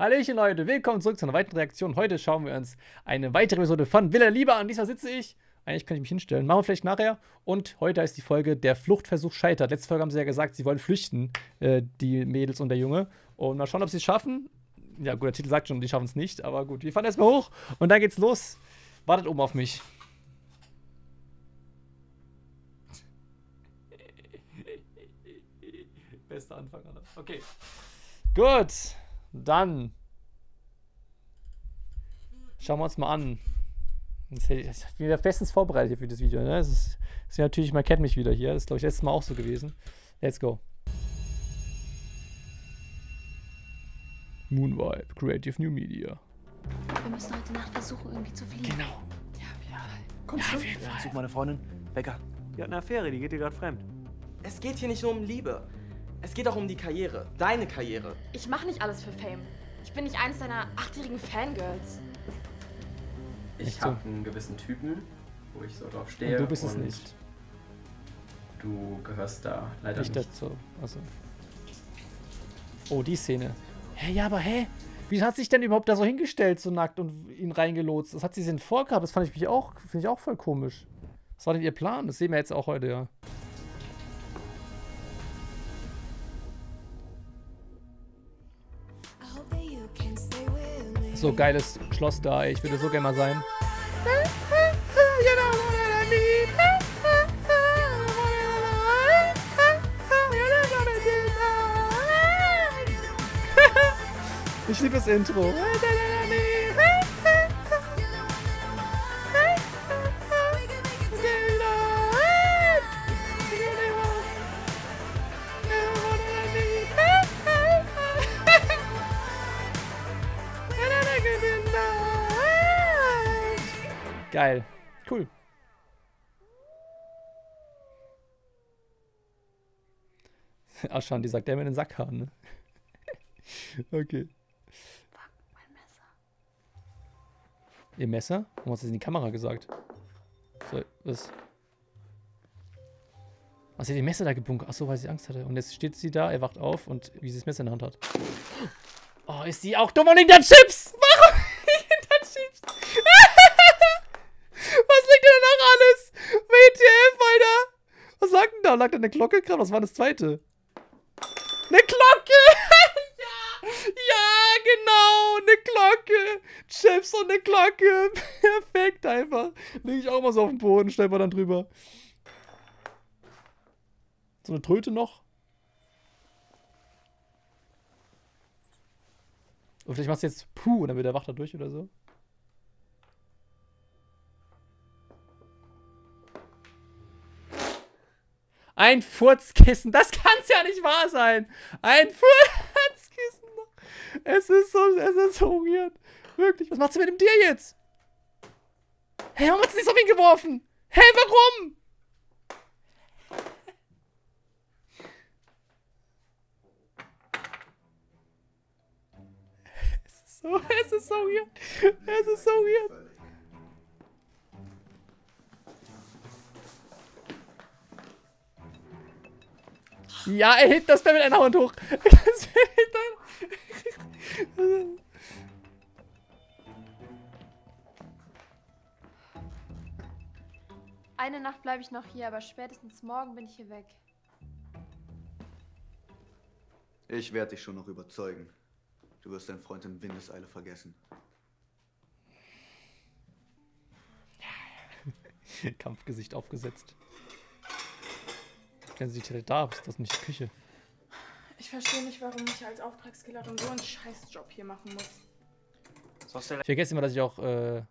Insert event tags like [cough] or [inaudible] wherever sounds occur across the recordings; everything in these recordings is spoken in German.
Hallöchen Leute, willkommen zurück zu einer weiteren Reaktion. Heute schauen wir uns eine weitere Episode von Villa Lieber an. Diesmal sitze ich. Eigentlich kann ich mich hinstellen. Machen wir vielleicht nachher. Und heute ist die Folge Der Fluchtversuch scheitert. Letzte Folge haben sie ja gesagt, sie wollen flüchten, äh, die Mädels und der Junge. Und mal schauen, ob sie es schaffen. Ja, gut, der Titel sagt schon, die schaffen es nicht. Aber gut, wir fahren erstmal hoch und dann geht's los. Wartet oben auf mich. [laughs] Bester Anfang, Alter. Okay. Gut. Dann schauen wir uns mal an. Ich bin wieder bestens vorbereitet hier für das Video. Ne? Das ist, das ist natürlich, man kennt mich wieder hier. Das ist, glaube ich, letztes Mal auch so gewesen. Let's go. Moonvibe, Creative New Media. Wir müssen heute Nacht versuchen, irgendwie zu fliegen. Genau. Ja, auf jeden Fall. Kommst Ja, du? auf jeden Fall. Ich such meine Freundin. Becker. Die hat eine Affäre, die geht dir gerade fremd. Es geht hier nicht nur um Liebe. Es geht auch um die Karriere. Deine Karriere. Ich mache nicht alles für Fame. Ich bin nicht eins deiner achtjährigen Fangirls. Ich habe einen gewissen Typen, wo ich so drauf stehe. Und du bist es nicht. Du gehörst da leider Nicht nicht. dazu. Also. Oh, die Szene. Hä, ja, aber hä? Wie hat sich denn überhaupt da so hingestellt, so nackt und ihn reingelotst? Das hat sie denn vorgehabt. Das fand ich mich auch, finde ich auch voll komisch. Was war denn ihr Plan? Das sehen wir jetzt auch heute, ja. So geiles Schloss da. Ich würde so gerne mal sein. Ich liebe das Intro. [laughs] Geil. Cool. Aschan, die sagt der mit den Sackhaaren, ne? [laughs] okay. Mein Messer. Ihr Messer? Warum hast du das in die Kamera gesagt? So, was? Was hat die Messer da gebunkert? Achso, weil sie Angst hatte. Und jetzt steht sie da, er wacht auf und wie sie das Messer in der Hand hat. Oh, ist sie auch dumm und da Chips? Warum [laughs] da Chips? [laughs] Was liegt denn da noch alles? WTF, Alter? Was sagt denn da? Lag da eine Glocke gerade? Was war das zweite? Eine Glocke! [laughs] ja! Ja, genau! Eine Glocke! Chips und eine Glocke! Perfekt einfach. Lege ich auch mal so auf den Boden, stell mal dann drüber. So eine Tröte noch? Und vielleicht machst du jetzt Puh und dann wird der Wacht da durch oder so. Ein Furzkissen, das kann's ja nicht wahr sein. Ein Furzkissen. Es ist so, es ist so weird. Wirklich, was macht sie mit dem Tier jetzt? Hey, warum hat sie nicht auf ihn geworfen? Hey, warum? Ist so, es ist so weird. Es ist so weird. Ja, er hebt das Bett mit einer Hand hoch. Das ein- Eine Nacht bleibe ich noch hier, aber spätestens morgen bin ich hier weg. Ich werde dich schon noch überzeugen. Du wirst deinen Freund in Windeseile vergessen. [laughs] Kampfgesicht aufgesetzt. Stellen Sie sich direkt da, ist das nicht die Küche? Ich verstehe nicht, warum ich als Auftragskillerin so einen Scheißjob hier machen muss. Ich vergesse immer, dass ich auch äh,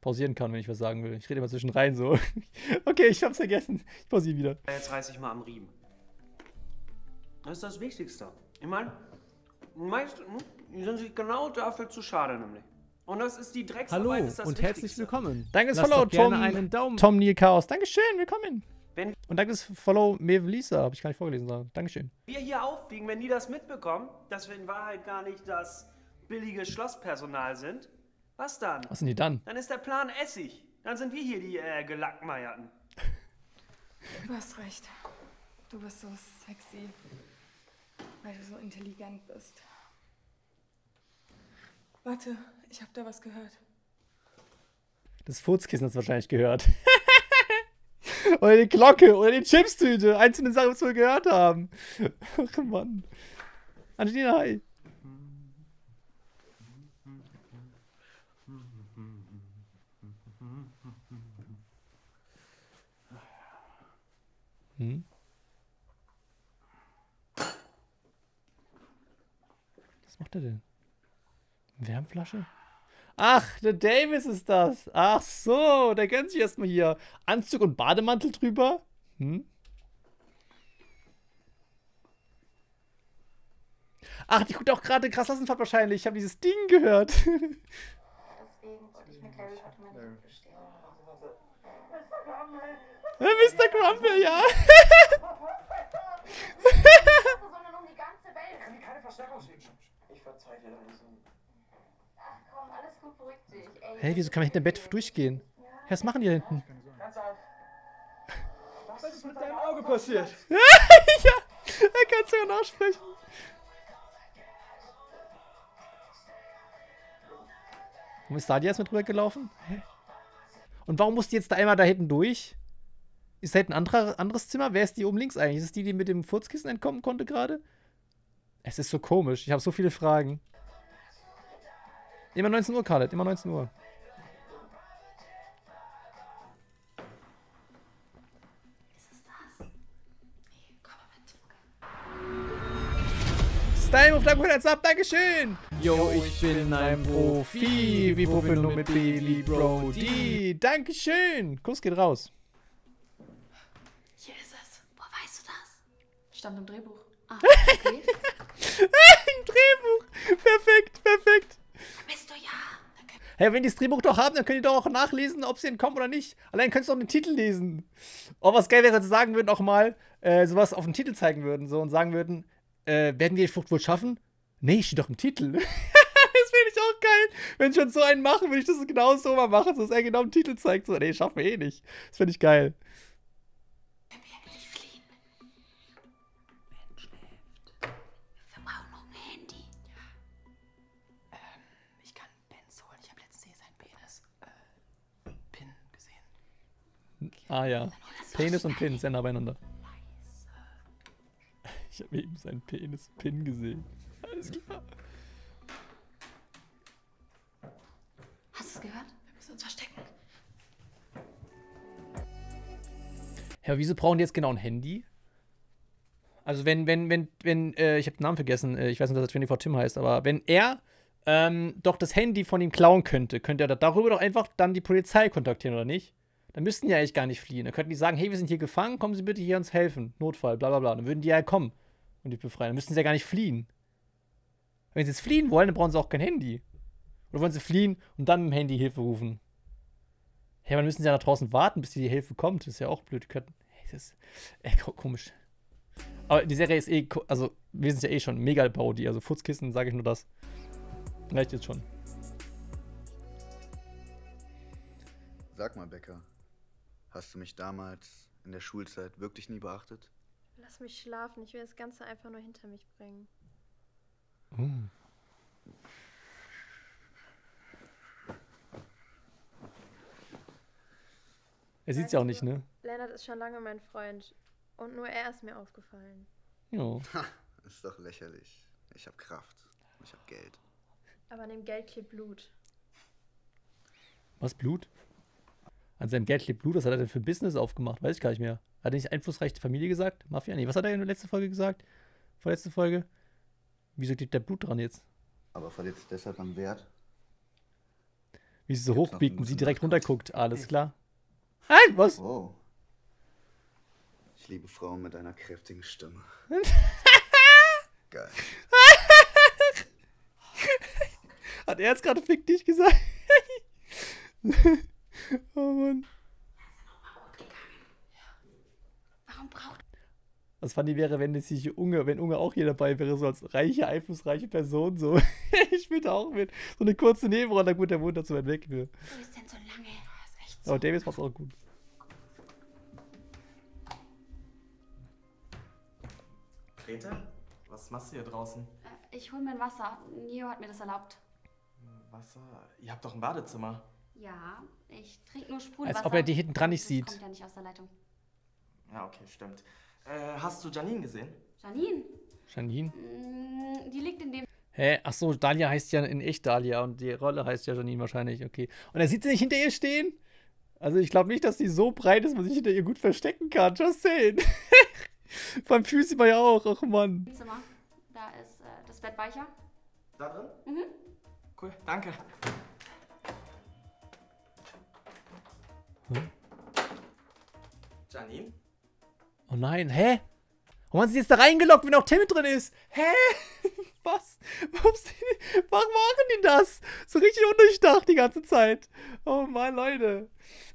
pausieren kann, wenn ich was sagen will. Ich rede immer zwischen rein so. [laughs] okay, ich hab's vergessen. Ich pausiere wieder. Jetzt reiß ich mal am Riemen. Das ist das Wichtigste. Ich meine, meist hm, sind sich genau dafür zu schade, nämlich. Und das ist die Drecksarbeit, Hallo ist das und herzlich Wichtigste. willkommen. Danke fürs Follow, Tom. einen Daumen. Tom Neil Chaos. Dankeschön, willkommen. Wenn- und danke fürs Follow, Mev Lisa. Hab ich gar nicht vorgelesen. aber Dankeschön. Wir hier auffliegen, wenn die das mitbekommen, dass wir in Wahrheit gar nicht das billige Schlosspersonal sind, was dann? Was sind die dann? Dann ist der Plan Essig. Dann sind wir hier die äh, Gelackmeierten. Du hast recht. Du bist so sexy, weil du so intelligent bist. Warte, ich habe da was gehört. Das Furzkissen hat wahrscheinlich gehört. [laughs] oder die Glocke oder die Chipstüte. Den Sachen, was wir gehört haben. Ach Mann. Angelina, hi. Hm? Macht er denn? Wärmflasche? Ach, der Davis ist das. Ach so, der gönnt sich erstmal hier Anzug und Bademantel drüber. Hm? Ach, die guckt auch gerade krass Klassenfahrt wahrscheinlich. Ich habe dieses Ding gehört. Deswegen wollte ich mit Larry heute mal nicht bestehen. Mr. Crumble, ja. [laughs] sondern um die ganze Welt. Keine Verstärkungsweg. Ich verzeih dir deine Sünden. Ach komm, alles gut, beruhig dich. Ey, Hey, wieso kann man hinter dem Bett durchgehen? Hey, was machen die da hinten? Ganz auf. Was ist mit deinem Auge passiert? [laughs] ja, er kann sogar nachsprechen. Warum ist da die erstmal drüber gelaufen? Hä? Und warum muss die jetzt da einmal da hinten durch? Ist da hinten ein anderer, anderes Zimmer? Wer ist die oben links eigentlich? Ist es die, die mit dem Furzkissen entkommen konnte gerade? Es ist so komisch. Ich habe so viele Fragen. Immer 19 Uhr, Khaled. Immer 19 Uhr. Style Move, danke für dein Sub, Dankeschön! Yo, ich bin ein Profi, wie Profi nur mit Baby Brody. Dankeschön! Kuss geht raus. hier ist es. Woher weißt du das? Stand im Drehbuch. Ah, okay. [laughs] Ein Drehbuch! Perfekt, perfekt! Bist du ja. Hey, wenn die das Drehbuch doch haben, dann könnt ihr doch auch nachlesen, ob sie entkommen oder nicht. Allein könntest du auch den Titel lesen. Oh, was geil wäre, wenn sie sagen würden auch mal, äh, sowas auf den Titel zeigen würden, so und sagen würden, äh, werden wir die Flucht wohl schaffen? Nee, steht doch im Titel. [laughs] das finde ich auch geil. Wenn ich schon so einen mache, würde ich das genau so mal machen, so dass er genau im Titel zeigt. So, nee, schaffen wir eh nicht. Das finde ich geil. Ah ja. Penis und Pin sehr nah beieinander. Ich habe eben seinen Penis-Pin gesehen. Alles klar. Hast du es gehört? Wir müssen uns verstecken. Ja, aber wieso brauchen die jetzt genau ein Handy? Also wenn, wenn, wenn, wenn, äh, ich habe den Namen vergessen, äh, ich weiß nicht, dass er 24 Tim heißt, aber wenn er ähm, doch das Handy von ihm klauen könnte, könnte er darüber doch einfach dann die Polizei kontaktieren, oder nicht? Dann müssten die ja eigentlich gar nicht fliehen. Dann könnten die sagen, hey, wir sind hier gefangen, kommen Sie bitte hier uns helfen. Notfall, bla bla bla. Dann würden die ja kommen und die befreien. Dann müssten sie ja gar nicht fliehen. Wenn sie jetzt fliehen wollen, dann brauchen sie auch kein Handy. Oder wollen sie fliehen und dann mit dem Handy Hilfe rufen? Hey, dann müssen sie ja nach draußen warten, bis die Hilfe kommt. Das ist ja auch blöd. Die könnten, hey, das ist ey, ko- komisch. Aber die Serie ist eh, also wir sind ja eh schon mega Parodie. Also Futzkissen, sage ich nur das. Reicht jetzt schon. Sag mal, Becker, hast du mich damals in der Schulzeit wirklich nie beachtet? Lass mich schlafen. Ich will das Ganze einfach nur hinter mich bringen. Er sieht's ja auch nicht, ne? Lennart ist schon lange mein Freund. Und nur er ist mir aufgefallen. Jo. Ist doch lächerlich. Ich hab Kraft. Ich hab Geld. Aber an dem Geld klebt Blut. Was, Blut? An seinem Geld klebt Blut. Was hat er denn für ein Business aufgemacht? Weiß ich gar nicht mehr. Hat er nicht einflussreiche Familie gesagt? Mafia? Nee, was hat er in der letzten Folge gesagt? Vorletzte Folge? Wieso klebt der Blut dran jetzt? Aber verliert es deshalb an Wert? Wie sie so hochbiegt und sie direkt runterguckt. Alles klar. Nein, was? Oh. Ich liebe Frauen mit einer kräftigen Stimme. [laughs] Geil. Hat er jetzt gerade fick dich gesagt? [laughs] oh Mann. Warum braucht Was fand ich wäre, wenn es sich Unge, wenn Unge auch hier dabei wäre, so als reiche, einflussreiche Person, so. [laughs] ich spiele da auch mit. So eine kurze Nebenrolle, gut, der wohnt da zu weit weg. Für. du es denn so lange? Das ist echt Aber Davis macht's auch gut. Greta, was machst du hier draußen? Ich hol mir ein Wasser. Nio hat mir das erlaubt. Wasser? Ihr habt doch ein Badezimmer. Ja, ich trinke nur Sprudelwasser. Als ob er die hinten dran nicht Das sieht. kommt ja nicht aus der Leitung. Ja, okay, stimmt. Äh, hast du Janine gesehen? Janine, Janine? mm, die liegt in dem Hä? Ach so, Dahlia heißt ja in echt Dahlia und die Rolle heißt ja Janine wahrscheinlich, okay. Und er sieht sie nicht hinter ihr stehen? Also ich glaube nicht, dass die so breit ist, dass man sich hinter ihr gut verstecken kann. Just saying. Vor allem fühlt sie man ja auch. Ach Mann. Zimmer. Da ist äh, das Bett weicher. Da drin? Mhm. Cool, danke. Janine? Oh nein, hä? Warum haben sie jetzt da reingelockt, wenn auch Tim drin ist? Hä? [laughs] Was? Warum, machen die das? So richtig undurchdacht die ganze Zeit. Oh Mann, Leute.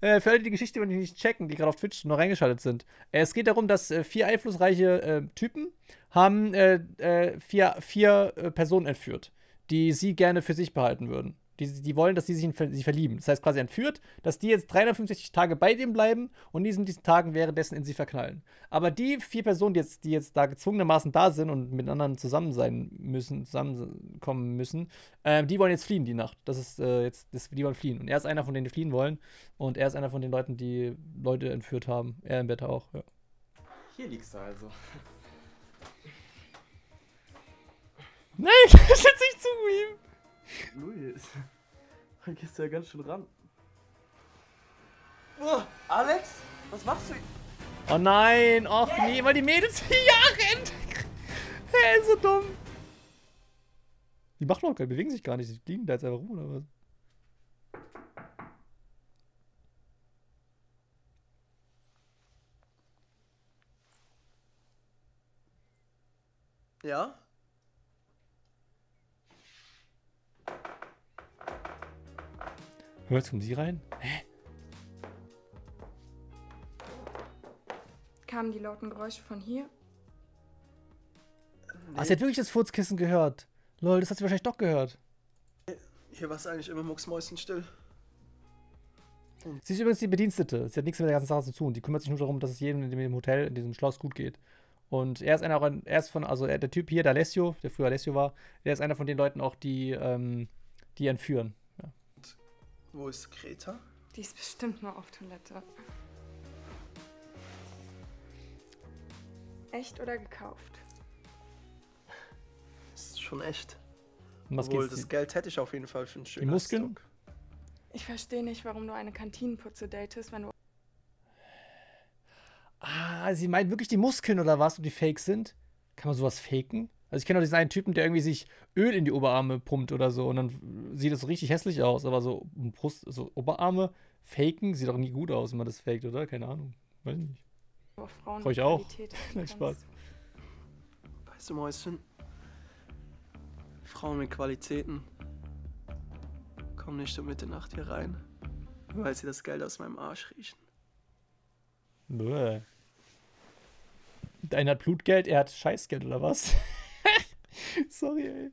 Äh, für alle, die die Geschichte die nicht checken, die gerade auf Twitch noch reingeschaltet sind. Äh, es geht darum, dass äh, vier einflussreiche äh, Typen haben äh, äh, vier, vier Personen entführt, die sie gerne für sich behalten würden. Die, die wollen, dass sie sich in sie verlieben. Das heißt quasi entführt, dass die jetzt 365 Tage bei dem bleiben und in diesen, diesen Tagen währenddessen in sie verknallen. Aber die vier Personen, die jetzt, die jetzt da gezwungenermaßen da sind und mit anderen zusammen sein müssen, zusammenkommen müssen, äh, die wollen jetzt fliehen die Nacht. Das ist äh, jetzt, das, die wollen fliehen. Und er ist einer von denen, die fliehen wollen. Und er ist einer von den Leuten, die Leute entführt haben. Er im Bett auch, ja. Hier liegst du also. Nein, [laughs] das ist nicht zu ihm. Luis, da gehst du ja ganz schön ran. Oh, Alex, was machst du? Oh nein, och nee, weil die Mädels [laughs] ja rennt. Hä, so dumm. Die machen doch gar bewegen sich gar nicht. Die liegen da jetzt einfach rum oder was? Ja? Hörst du sie rein? Kamen die lauten Geräusche von hier? Ah, sie hat wirklich das Furzkissen gehört. Lol, das hat sie wahrscheinlich doch gehört. Hier war es eigentlich immer mucksmäuschenstill. Sie ist übrigens die Bedienstete. Sie hat nichts mit der ganzen Sache zu tun. Die kümmert sich nur darum, dass es jedem in dem Hotel, in diesem Schloss gut geht. Und er ist einer, auch ein- er ist von, also er, der Typ hier, der Alessio, der früher Alessio war, der ist einer von den Leuten auch, die, ähm, die entführen. Wo ist Greta? Die ist bestimmt nur auf Toilette. Echt oder gekauft? Ist schon echt. Um was Obwohl, das Geld hätte ich auf jeden Fall für einen schönen Muskeln? Eisstock. Ich verstehe nicht, warum du eine Kantinenputze datest, wenn du Ah, sie meint wirklich die Muskeln oder was, ob die fake sind? Kann man sowas faken? Also ich kenne doch diesen einen Typen, der irgendwie sich Öl in die Oberarme pumpt oder so und dann sieht das so richtig hässlich aus, aber so Brust, so Oberarme faken sieht doch nie gut aus, wenn man das faked, oder? Keine Ahnung. Weiß nicht. auf Frauen ich auch. [laughs] Nein. Spaß. Weißt du, Mäuschen? Frauen mit Qualitäten kommen nicht um Mitternacht hier rein, weil sie das Geld aus meinem Arsch riechen. Bäh. Einer hat Blutgeld, er hat Scheißgeld oder was? [laughs] [laughs] Sorry, ey.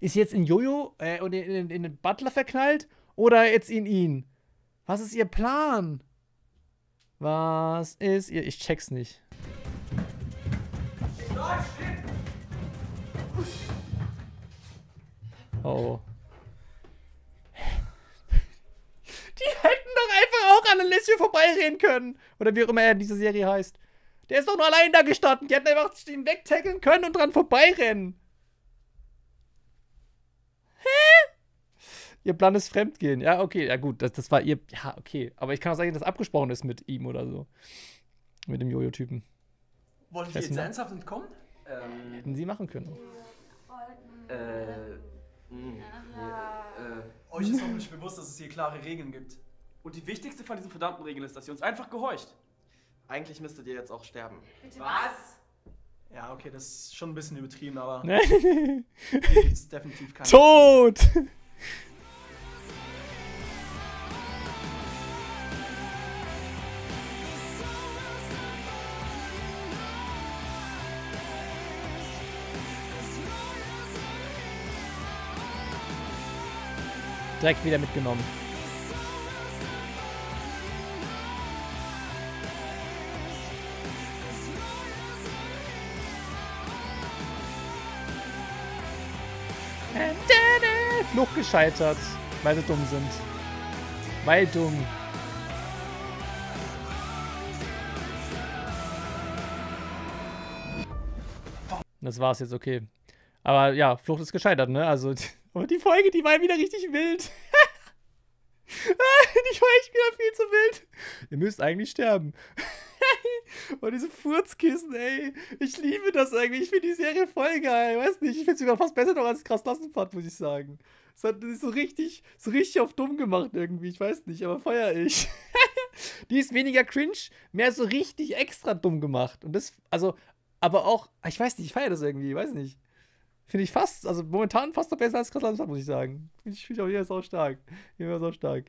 Ist jetzt in Jojo äh, und in, in, in den Butler verknallt oder jetzt in ihn? Was ist ihr Plan? Was ist ihr? Ich check's nicht. Oh. Die hätten doch einfach auch an Alessio vorbeireden können. Oder wie auch immer er in dieser Serie heißt. Der ist doch nur allein da gestanden. Die hätten einfach ihn wegtackeln können und dran vorbeirennen. Ihr Plan ist Fremdgehen. Ja, okay, ja gut, das, das war ihr. Ja, okay. Aber ich kann auch sagen, dass das abgesprochen ist mit ihm oder so. Mit dem Jojo-Typen. Wollen Sie jetzt ernsthaft entkommen? Ähm, Hätten sie machen können. äh, mh, äh, Euch ist hoffentlich bewusst, dass es hier klare Regeln gibt. Und die wichtigste von diesen verdammten Regeln ist, dass ihr uns einfach gehorcht. eigentlich müsstet ihr jetzt auch sterben. Bitte was? Ja, okay, das ist schon ein bisschen übertrieben, aber [laughs] hier gibt's definitiv keine. Tot! [laughs] direkt wieder mitgenommen. Flucht gescheitert, weil sie dumm sind. Weil dumm. Das war's jetzt, okay. Aber ja, Flucht ist gescheitert, ne? Also, [laughs] aber die Folge, die war wieder richtig wild. [laughs] die war echt wieder viel zu wild. Ihr müsst eigentlich sterben. Und [laughs] diese Furzkissen, ey. Ich liebe das eigentlich. Ich finde die Serie voll geil. Weiß nicht, ich finde sie sogar fast besser noch als krass Klassenfahrt, muss ich sagen. Es hat das ist so richtig, so richtig auf dumm gemacht irgendwie. Ich weiß nicht, aber feier ich. [laughs] die ist weniger cringe, mehr so richtig extra dumm gemacht. Und das, also, aber auch, ich weiß nicht, ich feiere das irgendwie, weiß nicht. Finde ich fast, also momentan fast noch besser als Krass muss ich sagen. Finde ich, find ich auch wieder sau stark. Immer sau stark.